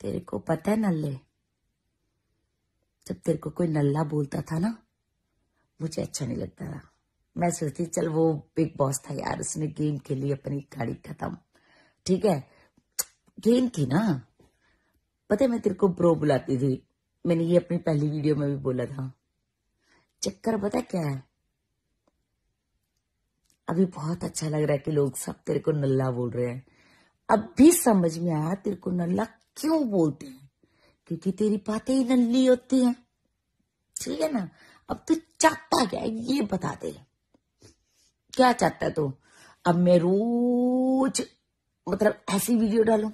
तेरे को पता है नल्ले? जब तेरे को कोई नल्ला बोलता था ना, मुझे अच्छा नहीं लगता था। मैं सोचती, चल वो बिग बॉस था यार, उसने गेम खेली, अपनी गाड़ी खत्म। ठीक है? गेम थी ना? पता है मैं तेरे को ब्रो बुलाती थी। मैंने ये अपनी पहली वीडियो में भी बोला था। चक्कर, पता क्या है? अभी बहुत अच्छा लग रहा है कि लोग सब तेरे को नल्ला बोल रहे हैं। अब भी समझ में आया तेरे को नल्ला क्यों बोलते हैं? क्योंकि तेरी बातें ही नल्ली होती हैं। ठीक है ना? अब तू चाहता क्या है? ये बता दे। क्या चाहता है तू? तो? अब मैं रोज मतलब ऐसी वीडियो डालू।